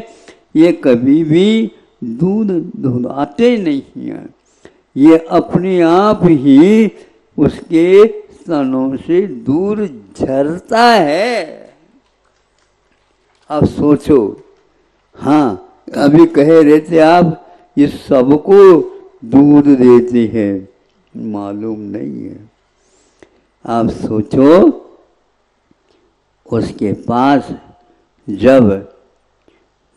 S4: ये कभी भी दूध दुहलाते नहीं हैं। ये अपने आप ही उसके स्तनों से दूर झरता है। आप सोचो हाँ अभी कह रहे थे आप, ये सबको दूध देती हैं। मालूम नहीं है। आप सोचो, उसके पास जब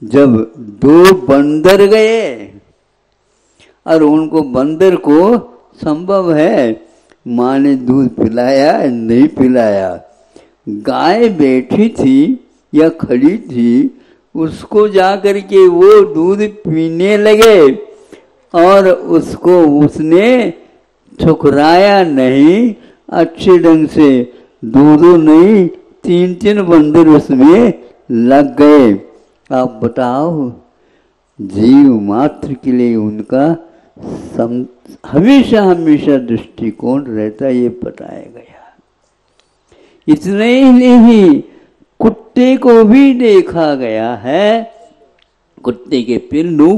S4: जब दो बंदर गए, और उनको बंदर को संभव है, माँ ने दूध पिलाया, नहीं पिलाया, गाय बैठी थी या खड़ी थी, उसको जा कर के वो दूध पीने लगे, और उसको उसने ठुकराया नहीं अच्छे ढंग से। दो दो नहीं तीन तीन बंदर उसमें लग गए। आप बताओ जीव मात्र के लिए उनका सम, हमेशा हमेशा दृष्टिकोण रहता ये बताया गया। इतने ही नहीं कुत्ते को भी देखा गया है। कुत्ते के पिल्लू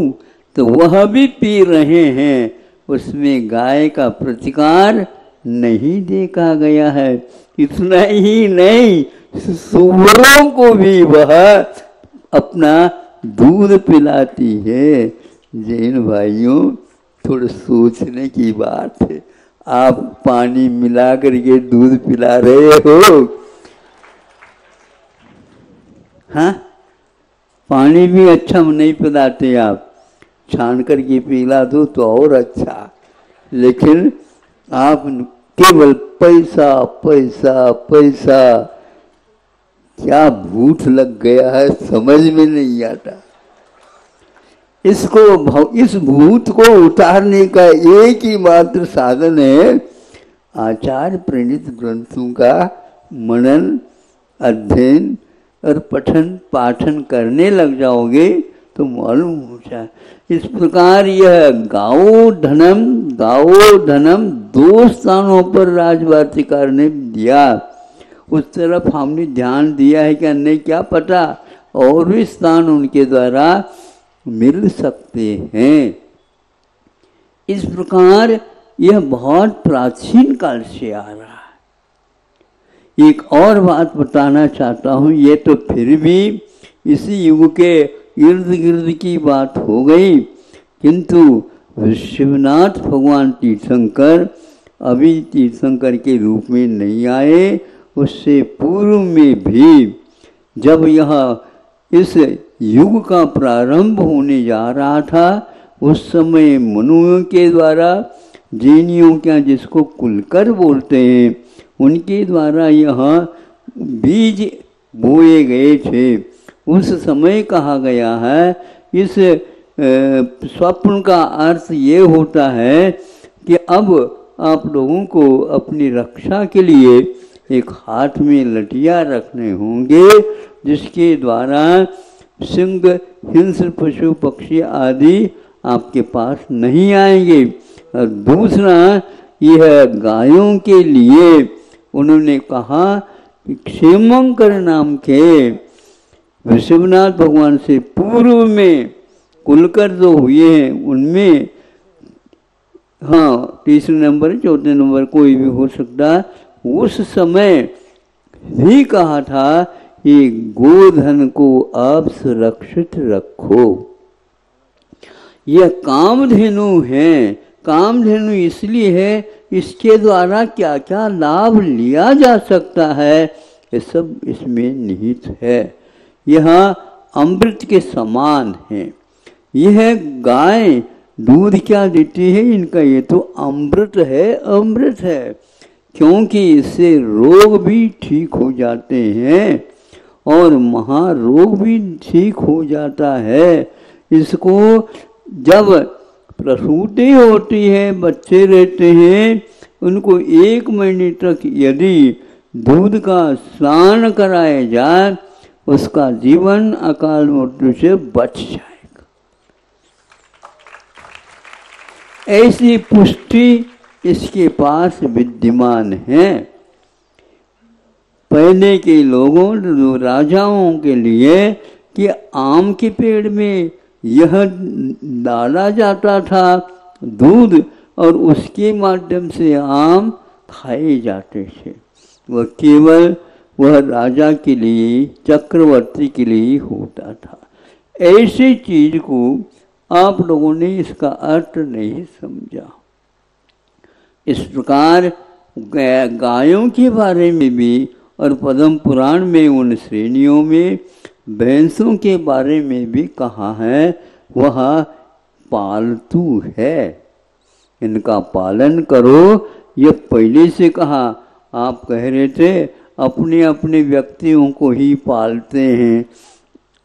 S4: तो वह भी पी रहे हैं। उसमें गाय का प्रतिकार नहीं देखा गया है। इतना ही नहीं, सुअरों को भी वह अपना दूध पिलाती है। जैन भाइयों, थोड़ा सोचने की बात है। आप पानी मिला करके दूध पिला रहे हो? हाँ? पानी भी अच्छा नहीं पिलाते आप। छान करके पिला दो तो और अच्छा। लेकिन आप केवल पैसा पैसा पैसा। क्या भूत लग गया है, समझ में नहीं आता। इसको इस भूत को उतारने का एक ही मात्र साधन है आचार्य प्रणीत ग्रंथों का मनन, अध्ययन और पठन, पाठन करने लग जाओगे। तो मालूम हो जाए इस प्रकार यह गाओ धनम गाओ धनम दो स्थानों पर राजवार्तिकार ने दिया। उस तरफ़ हमने ध्यान दिया है कि अन्य क्या पता और भी स्थान उनके द्वारा मिल सकते हैं। इस प्रकार यह बहुत प्राचीन काल से आ रहा है। एक और बात बताना चाहता हूँ, ये तो फिर भी इसी युग के इर्द गिर्द की बात हो गई। किंतु शिवनाथ भगवान तीर्थंकर अभी तीर्थंकर के रूप में नहीं आए। उससे पूर्व में भी जब यह इस युग का प्रारंभ होने जा रहा था, उस समय मनुओं के द्वारा, जैनियों क्या जिसको कुलकर बोलते हैं, उनके द्वारा यह बीज बोए गए थे। उस समय कहा गया है। इस स्वप्न का अर्थ ये होता है कि अब आप लोगों को अपनी रक्षा के लिए एक हाथ में लटिया रखने होंगे, जिसके द्वारा सिंह, हिंस, पशु, पक्षी आदि आपके पास नहीं आएँगे। और दूसरा, यह गायों के लिए उन्होंने कहा क्षेमंकर नाम के विश्वनाथ भगवान से पूर्व में कुलकर जो हुए हैं, उनमें हाँ तीसरे नंबर चौथे नंबर कोई भी हो सकता उस समय भी कहा था कि गोधन को आप सुरक्षित रखो। यह कामधेनु है। कामधेनु इसलिए है, इसके द्वारा क्या क्या लाभ लिया जा सकता है, ये सब इसमें निहित है। यह अमृत के समान है। यह गाय दूध क्या देती है? इनका ये तो अमृत है अमृत है। क्योंकि इससे रोग भी ठीक हो जाते हैं और महारोग भी ठीक हो जाता है। इसको जब प्रसूति होती है, बच्चे रहते हैं, उनको एक महीने तक यदि दूध का स्नान कराया जाए उसका जीवन अकाल मृत्यु से बच जाएगा। ऐसी पुष्टि इसके पास विद्यमान है। पहले के लोगों राजाओं के लिए कि आम के पेड़ में यह डाला जाता था, दूध और उसके माध्यम से आम खाए जाते थे। वह केवल वह राजा के लिए, चक्रवर्ती के लिए होता था। ऐसी चीज़ को आप लोगों ने इसका अर्थ नहीं समझा। इस प्रकार गायों के बारे में भी और पद्म पुराण में उन श्रेणियों में, भैंसों के बारे में भी कहा है, वह पालतू है। इनका पालन करो ये पहले से कहा, आप कह रहे थे अपने अपने व्यक्तियों को ही पालते हैं।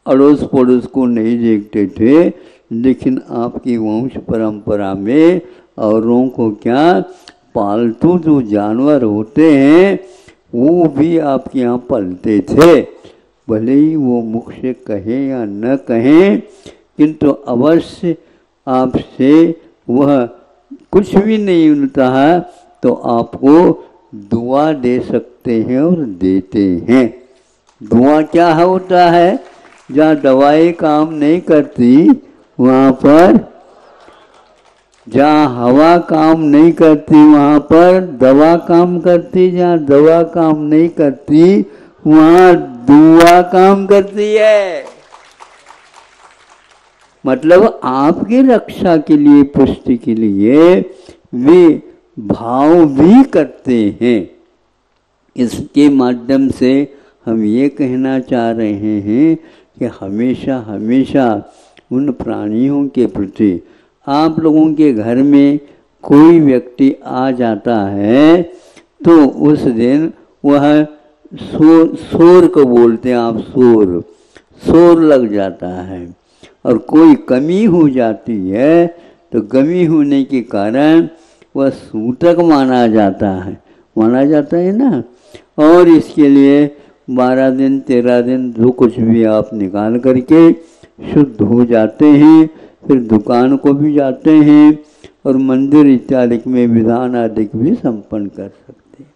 S4: अड़ोस पड़ोस को नहीं देखते थे, लेकिन आपकी वंश परंपरा में औरों को क्या पालतू जो जानवर होते हैं, वो भी आपके यहाँ पलते थे। भले ही वो मुख से कहें या न कहें, किंतु अवश्य आपसे वह कुछ भी नहीं मिलता है तो आपको दुआ दे सकते हैं और देते हैं। दुआ क्या होता है? जहाँ दवाई काम नहीं करती, वहाँ पर, जहाँ हवा काम नहीं करती, वहाँ पर दवा काम करती, जहाँ दवा काम नहीं करती, वहाँ दुआ काम करती है। मतलब आपकी रक्षा के लिए, पुष्टि के लिए वे भाव भी करते हैं। इसके माध्यम से हम ये कहना चाह रहे हैं कि हमेशा हमेशा उन प्राणियों के प्रति, आप लोगों के घर में कोई व्यक्ति आ जाता है तो उस दिन वह शोर शोर को बोलते हैं आप शोर शोर लग जाता है। और कोई कमी हो जाती है तो कमी होने के कारण वह सूतक माना जाता है। माना जाता है ना? और इसके लिए बारह दिन, तेरह दिन जो कुछ भी आप निकाल करके शुद्ध हो जाते हैं, फिर दुकान को भी जाते हैं और मंदिर इत्यादि में विधान आदि भी संपन्न कर सकते हैं।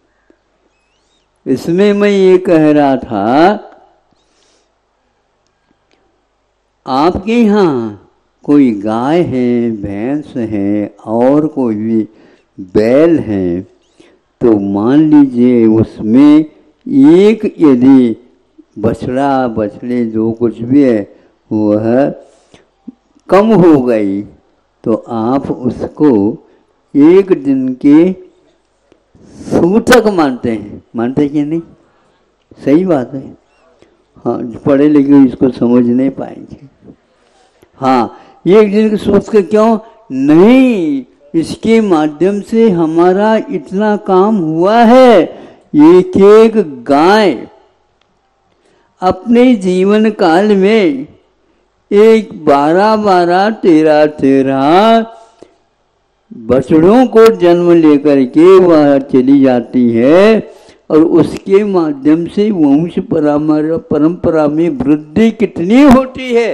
S4: इसमें मैं ये कह रहा था, आपके यहाँ कोई गाय है, भैंस है और कोई भी बैल है तो मान लीजिए उसमें एक यदि बछड़ा, बछड़े जो कुछ भी है, वह कम हो गई तो आप उसको एक दिन के सूतक मानते हैं। मानते कि नहीं? सही बात है। हाँ पढ़े लिखे इसको समझ नहीं पाएँगे। हाँ एक दिन के सोच के क्यों? नहीं इसके माध्यम से हमारा इतना काम हुआ है। एक एक गाय अपने जीवन काल में एक बारह बारह तेरह तेरह बछड़ों को जन्म लेकर के वह चली जाती है और उसके माध्यम से वंश परंपरा में वृद्धि कितनी होती है।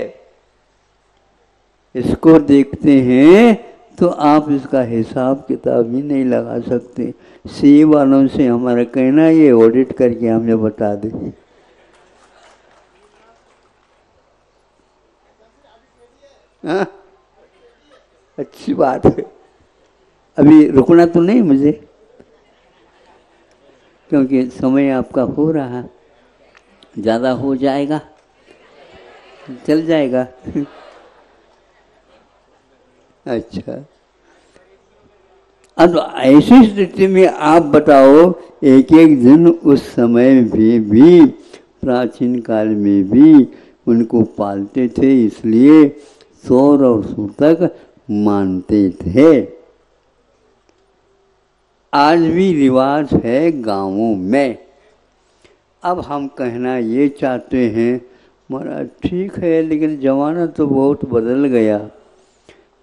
S4: इसको देखते हैं। तो आप इसका हिसाब किताब ही नहीं लगा सकते। सी वालों से हमारा कहना ये ऑडिट करके हमें बता दें। हाँ? अच्छी बात है। अभी रुकना तो नहीं मुझे, क्योंकि समय आपका हो रहा ज़्यादा हो जाएगा, चल जाएगा। [LAUGHS] अच्छा। अब ऐसी स्थिति में आप बताओ एक एक दिन उस समय भी भी, प्राचीन काल में भी उनको पालते थे, इसलिए सौर और सूतक मानते थे। आज भी रिवाज है गाँवों में। अब हम कहना ये चाहते हैं, महाराज, ठीक है, लेकिन ज़माना तो बहुत बदल गया।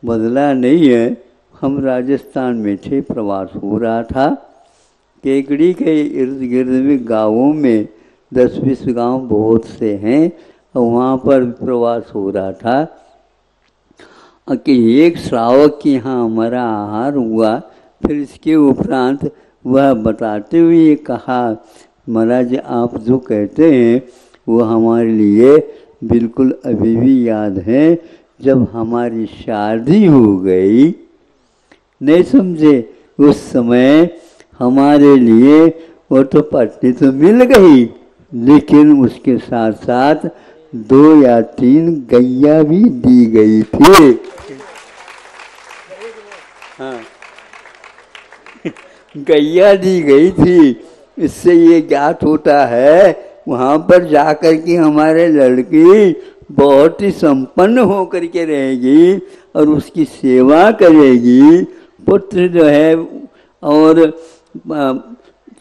S4: बदला नहीं है। हम राजस्थान में थे, प्रवास हो रहा था। केकड़ी के इर्द गिर्द में गाँवों में दस बीस गाँव बहुत से हैं, और वहाँ पर प्रवास हो रहा था। कि एक श्रावक के यहाँ हमारा आहार हुआ, फिर इसके उपरांत वह बताते हुए कहा, महाराज, आप जो कहते हैं, वो हमारे लिए बिल्कुल अभी भी याद है। जब हमारी शादी हो गई नहीं समझे। उस समय हमारे लिए वो तो पत्नी तो मिल गई, लेकिन उसके साथ साथ दो या तीन गैया भी दी गई थी। हाँ। [LAUGHS] गैया दी गई थी। इससे ये ज्ञात होता है, वहाँ पर जाकर के हमारे लड़की बहुत ही संपन्न होकर के रहेगी और उसकी सेवा करेगी। पुत्र जो है और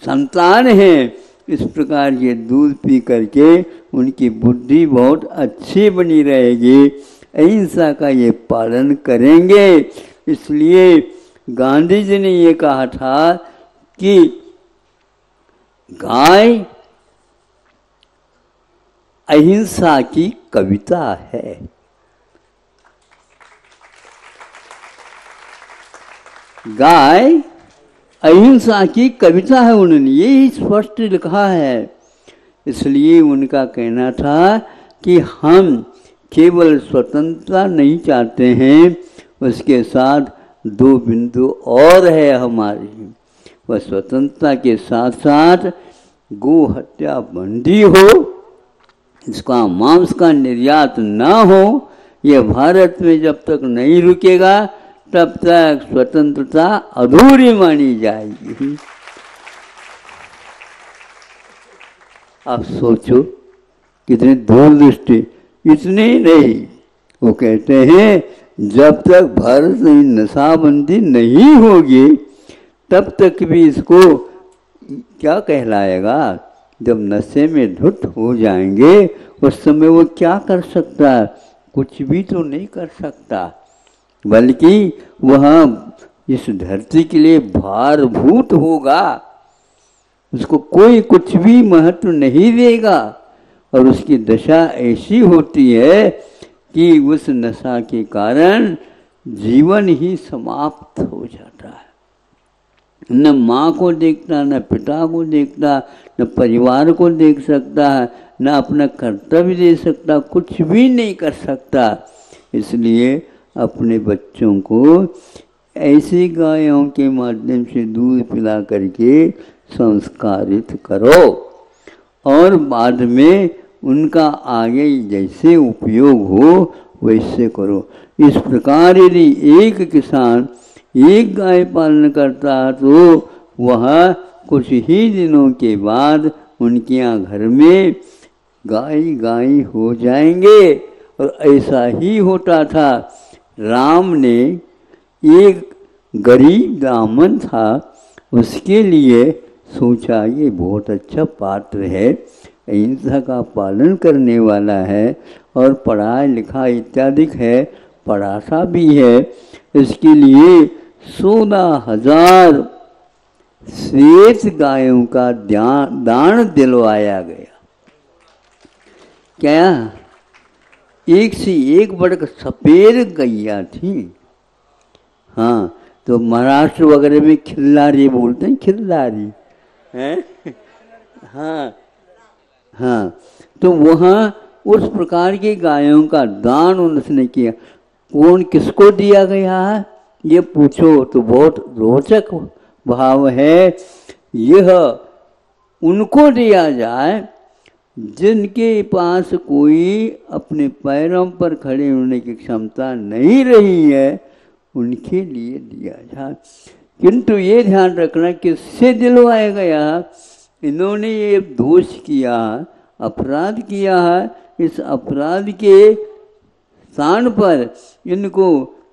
S4: संतान है, इस प्रकार ये दूध पी करके उनकी बुद्धि बहुत अच्छी बनी रहेगी। अहिंसा का ये पालन करेंगे। इसलिए गांधी जी ने ये कहा था कि गाय अहिंसा की कविता है। गाय अहिंसा की कविता है उन्होंने, यही स्पष्ट लिखा है। इसलिए उनका कहना था कि हम केवल स्वतंत्रता नहीं चाहते हैं, उसके साथ दो बिंदु और है हमारी। वह स्वतंत्रता के साथ साथ गो हत्या बंदी हो इसका मांस का निर्यात ना हो, यह भारत में जब तक नहीं रुकेगा तब तक स्वतंत्रता अधूरी मानी जाएगी। आप सोचो, कितनी दूरदृष्टि, इतनी नहीं। वो कहते हैं, जब तक भारत में नशाबंदी नहीं होगी, तब तक भी इसको क्या कहलाएगा? जब नशे में धुत हो जाएँगे, उस समय वो क्या कर सकता? है कुछ भी तो नहीं कर सकता। बल्कि वह इस धरती के लिए भारभूत होगा। उसको कोई कुछ भी महत्व नहीं देगा। और उसकी दशा ऐसी होती है कि उस नशा के कारण जीवन ही समाप्त हो जाता है। न माँ को देखता, न पिता को देखता, न परिवार को देख सकता है न अपना कर्तव्य दे सकता, कुछ भी नहीं कर सकता। इसलिए अपने बच्चों को ऐसे गायों के माध्यम से दूध पिला करके संस्कारित करो। और बाद में उनका आगे जैसे उपयोग हो, वैसे करो। इस प्रकार यदि एक किसान एक गाय पालन करता है तो वह कुछ ही दिनों के बाद उनके यहाँ घर में गाय गाय हो जाएँगे। और ऐसा ही होता था राम ने एक गरीब ब्राह्मण था, उसके लिए सोचा, ये बहुत अच्छा पात्र है अहिंसा का पालन करने वाला है और पढ़ाई लिखा इत्यादि है, पढ़ाता भी है, इसके लिए सोलह हज़ार श्वेत गायों का दान दिलवाया गया। क्या एक से एक बढ़ सफ़ेद गैया थी। हाँ तो महाराष्ट्र वगैरह में खिल्लारी बोलते हैं खिल्लारी। हैं? हाँ हाँ तो वहाँ उस प्रकार की गायों का दान उसने किया। कौन किसको दिया गया है? ये पूछो तो बहुत रोचक भाव है। यह उनको दिया जाए जिनके पास कोई अपने पैरों पर खड़े होने की क्षमता नहीं रही है, उनके लिए दिया जा। किंतु ये ध्यान रखना किससे दिलवाया गया, इन्होंने ये दोष किया, अपराध किया है इस अपराध के स्थान पर इनको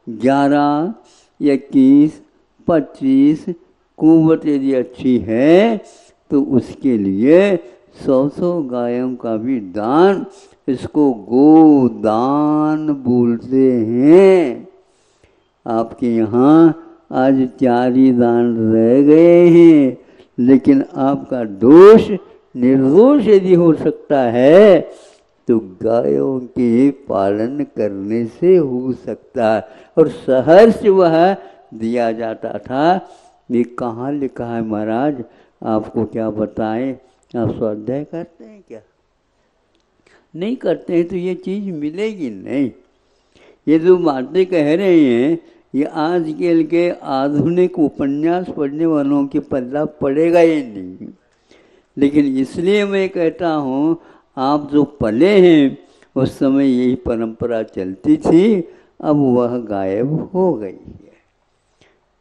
S4: ग्यारह इक्कीस, पच्चीस कुवत यदि अच्छी है तो उसके लिए सौ सौ गायों का भी दान, इसको गोदान बोलते हैं। आपके यहाँ आज चार ही दान रह गए हैं, लेकिन आपका दोष निर्दोष यदि हो सकता है तो गायों के पालन करने से हो सकता है। और सहर्ष वह दिया जाता था। ये कहाँ लिखा है महाराज? आपको क्या बताएँ? आप स्वाध्याय करते हैं क्या? नहीं करते हैं तो ये चीज़ मिलेगी नहीं। ये जो बातें कह रहे हैं, ये आजकल के आधुनिक उपन्यास पढ़ने वालों के पल्ला पड़ेगा ही नहीं। लेकिन इसलिए मैं कहता हूँ, आप जो पले हैं, उस समय यही परंपरा चलती थी, अब वह गायब हो गई है।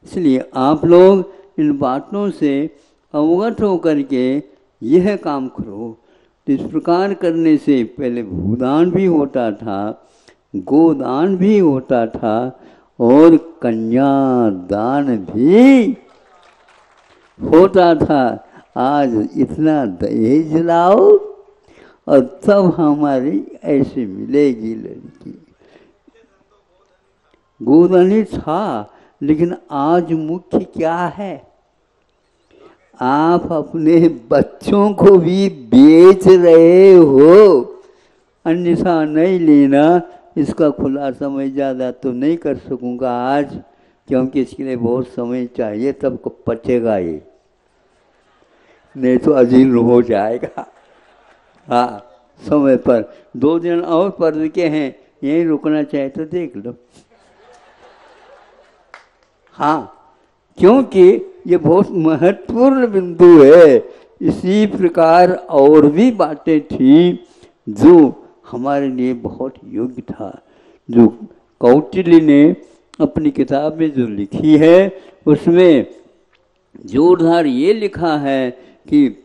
S4: इसलिए आप लोग इन बातों से अवगत होकर के यह काम करो। तो इस प्रकार करने से पहले भूदान भी होता था, गोदान भी होता था और कन्यादान भी होता था। आज इतना दहेज लाओ और तब हमारी ऐसे मिलेगी लड़की। गोदानी था, लेकिन आज मुख्य क्या है? आप अपने बच्चों को भी बेच रहे हो। अन्यथा नहीं लेना, इसका खुलासा मैं ज़्यादा तो नहीं कर सकूँगा आज, क्योंकि इसके लिए बहुत समय चाहिए, तब को पचेगा ये। नहीं तो अजीर्ण हो जाएगा। हाँ समय पर। दो दिन और पढ़ के हैं, यहीं रुकना चाहे तो देख लो। हाँ क्योंकि ये बहुत महत्वपूर्ण बिंदु है। इसी प्रकार और भी बातें थी जो हमारे लिए बहुत योग्य था, जो कौटिल्य ने अपनी किताब में जो लिखी है, उसमें जोरदार ये लिखा है कि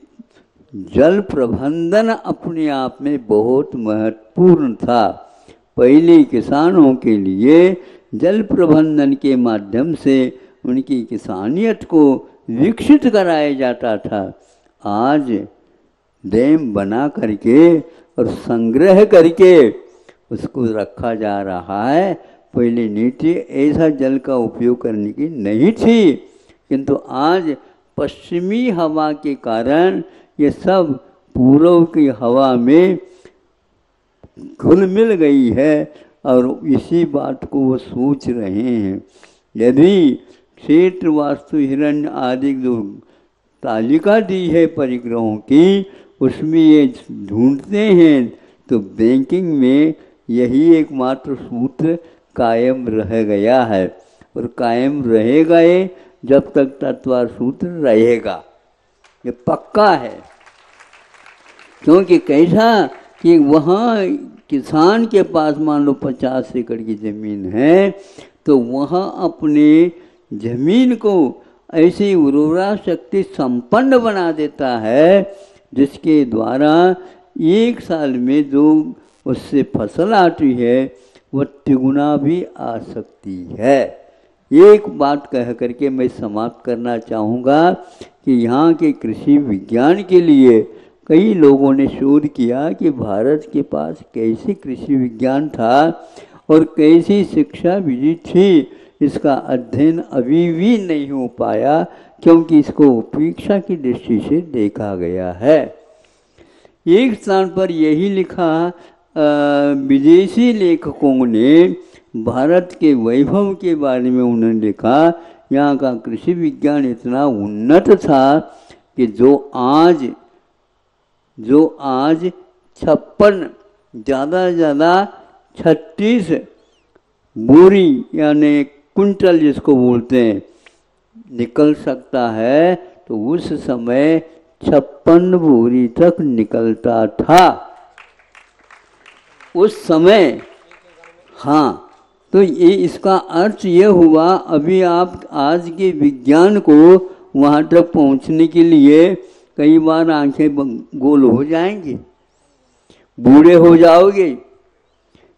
S4: जल प्रबंधन अपने आप में बहुत महत्वपूर्ण था। पहले किसानों के लिए जल प्रबंधन के माध्यम से उनकी किसानियत को विकसित कराया जाता था। आज डैम बना करके और संग्रह करके उसको रखा जा रहा है। पहले नीति ऐसा जल का उपयोग करने की नहीं थी, किंतु आज पश्चिमी हवा के कारण ये सब पूर्व की हवा में घुल मिल गई है और इसी बात को वो सोच रहे हैं। यदि क्षेत्र वास्तु हिरण्य आदि तालिका दी है परिग्रहों की, उसमें ये ढूंढते हैं तो बैंकिंग में यही एकमात्र सूत्र कायम रह गया है। और कायम रहेगा ये जब तक तत्वार सूत्र रहेगा। ये पक्का है। क्योंकि कैसा कि वहाँ किसान के पास मान लो पचास एकड़ की ज़मीन है तो वहाँ अपने ज़मीन को ऐसी उर्वरा शक्ति संपन्न बना देता है, जिसके द्वारा एक साल में जो उससे फ़सल आती है वह तिगुना भी आ सकती है। एक बात कह करके मैं समाप्त करना चाहूँगा कि यहाँ के कृषि विज्ञान के लिए कई लोगों ने शोध किया कि भारत के पास कैसे कृषि विज्ञान था और कैसी शिक्षा विधि थी इसका अध्ययन अभी भी नहीं हो पाया, क्योंकि इसको उपेक्षा की दृष्टि से देखा गया है। एक स्थान पर यही लिखा विदेशी लेखकों ने भारत के वैभव के बारे में उन्होंने लिखा, यहाँ का कृषि विज्ञान इतना उन्नत था कि जो आज जो आज छप्पन, ज़्यादा से ज़्यादा छत्तीस बोरी, यानी कुंटल जिसको बोलते हैं, निकल सकता है तो उस समय छप्पन बोरी तक निकलता था। उस समय हाँ तो ये इसका अर्थ ये हुआ, अभी आप आज के विज्ञान को वहाँ तक पहुँचने के लिए कई बार आँखें गोल हो जाएँगी, बूढ़े हो जाओगे।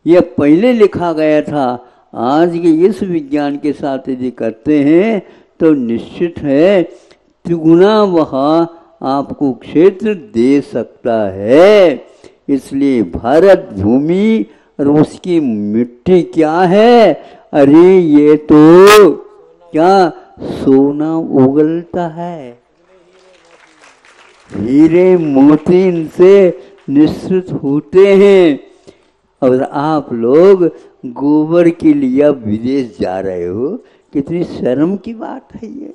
S4: यह पहले लिखा गया था आज के इस विज्ञान के साथ यदि करते हैं तो निश्चित है त्रिगुना वह आपको क्षेत्र दे सकता है। इसलिए भारत भूमि और उसकी मिट्टी क्या है? अरे ये तो क्या सोना उगलता है। हीरे मोती इनसे निश्चित होते हैं। और आप लोग गोबर के लिए विदेश जा रहे हो, कितनी शर्म की बात है ये।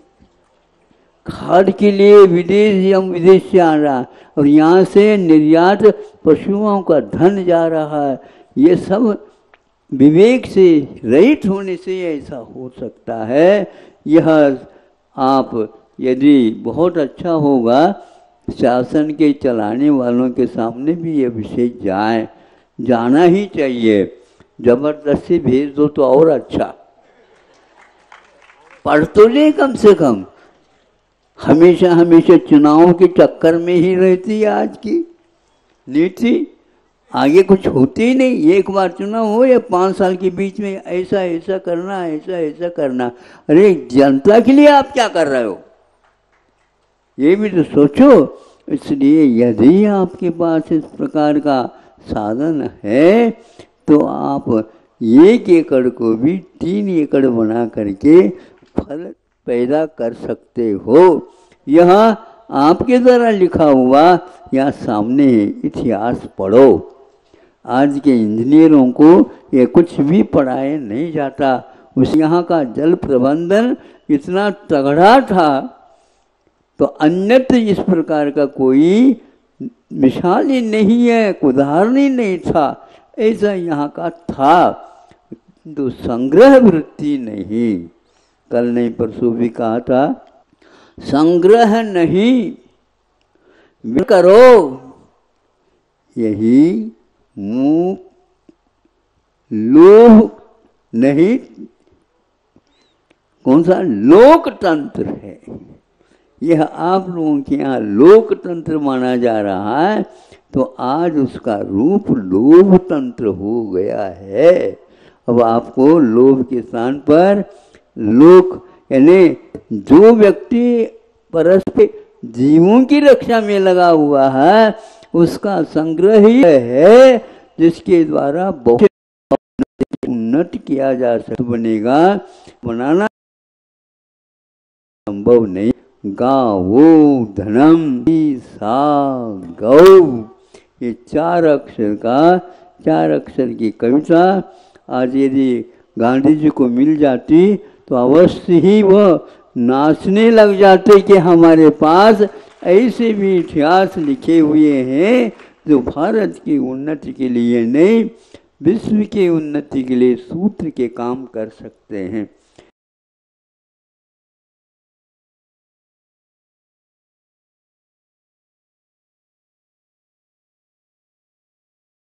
S4: खाद के लिए विदेश हम विदेश से आ रहा है, और यहाँ से निर्यात पशुओं का धन जा रहा है। ये सब विवेक से, रहित होने से ऐसा हो सकता है। यह आप यदि बहुत अच्छा होगा, शासन के चलाने वालों के सामने भी ये विषय जाए। जाना ही चाहिए। ज़बरदस्ती भेज दो तो और अच्छा। पढ़ तो ले कम से कम। हमेशा हमेशा चुनाव के चक्कर में ही रहती है आज की। नीति आगे कुछ होती ही नहीं। एक बार चुनाव हो या पाँच साल के बीच में ऐसा ऐसा करना, ऐसा ऐसा करना। अरे, जनता के लिए आप क्या कर रहे हो? ये भी तो सोचो। इसलिए यदि आपके पास इस प्रकार का साधन है तो आप एक एकड़ को भी तीन एकड़ बना करके फल पैदा कर सकते हो। यह आपके द्वारा लिखा हुआ या सामने इतिहास पढ़ो। आज के इंजीनियरों को ये कुछ भी पढ़ाया नहीं जाता। उस यहाँ का जल प्रबंधन इतना तगड़ा था तो अन्यत्र इस प्रकार का कोई मिसाल ही नहीं है उदाहरण ही नहीं था। ऐसा यहाँ का था तो संग्रह वृत्ति नहीं। कल नहीं, परसों भी कहा था, संग्रह नहीं करो। यही मुँह लोह नहीं। कौन सा? लोकतंत्र है। यह आप लोगों के यहाँ लोकतंत्र माना जा रहा है। तो आज उसका रूप लोभ तंत्र हो गया है। अब आपको लोभ के स्थान पर लोक, यानी जो व्यक्ति परस्पर जीवों की रक्षा में लगा हुआ है, उसका संग्रह ही है जिसके द्वारा बहुत उन्नत किया जा सकता बनेगा, बनाना संभव नहीं। गावो धनम सा गौ ये चार अक्षर का, चार अक्षर की कविता आज यदि गांधी जी को मिल जाती तो अवश्य ही वह नाचने लग जाते कि हमारे पास ऐसे भी इतिहास लिखे हुए हैं जो भारत की उन्नति के लिए नहीं, विश्व की उन्नति के लिए सूत्र के काम कर सकते हैं।